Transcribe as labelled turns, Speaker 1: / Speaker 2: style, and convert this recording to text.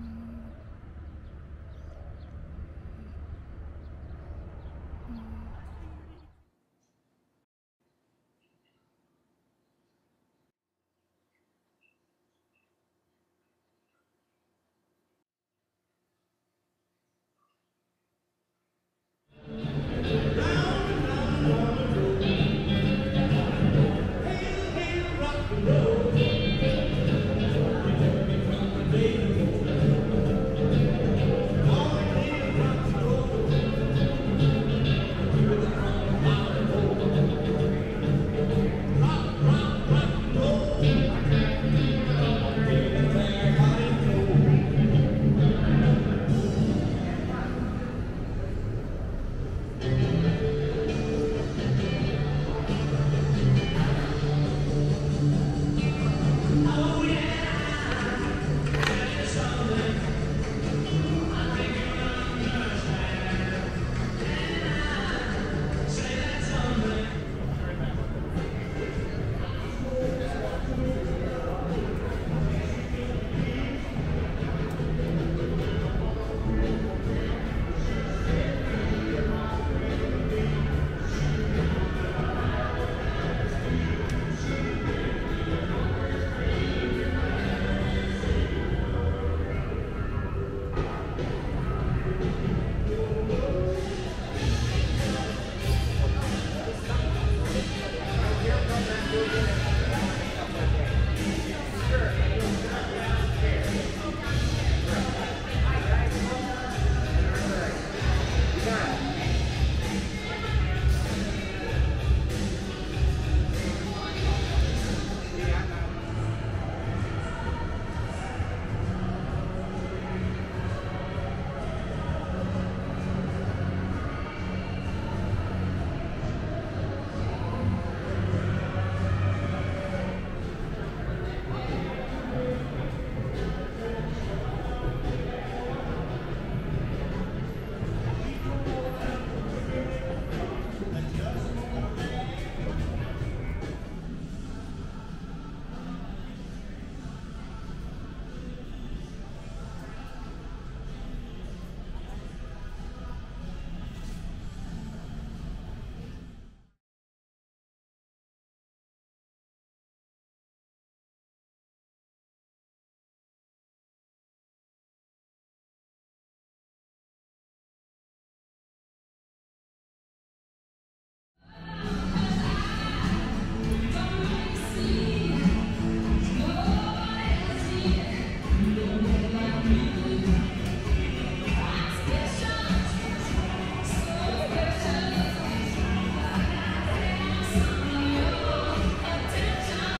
Speaker 1: Mm-hmm.